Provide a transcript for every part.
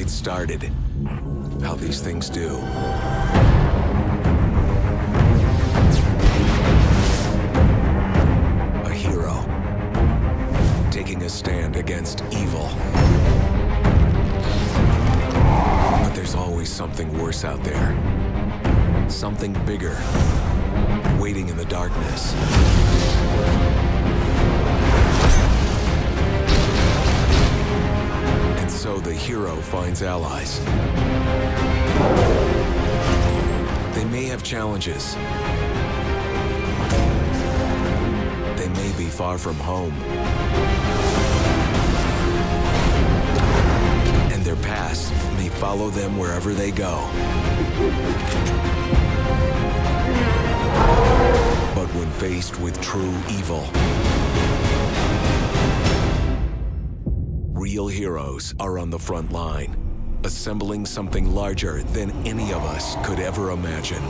It started. How these things do. A hero. Taking a stand against evil. But there's always something worse out there. Something bigger. Waiting in the darkness. And so the hero finds allies. They may have challenges. They may be far from home. And their past may follow them wherever they go. But when faced with true evil, real heroes are on the front line, assembling something larger than any of us could ever imagine.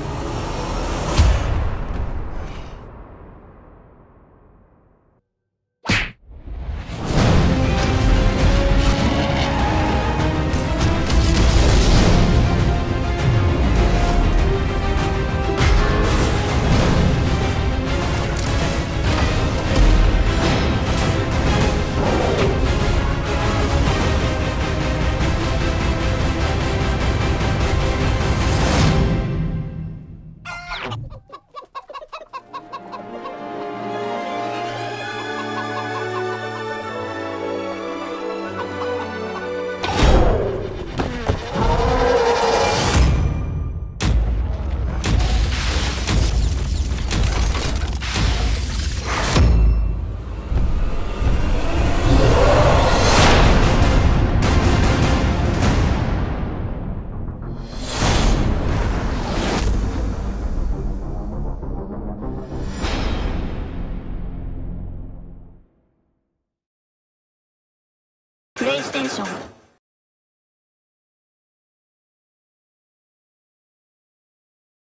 プレイステーション。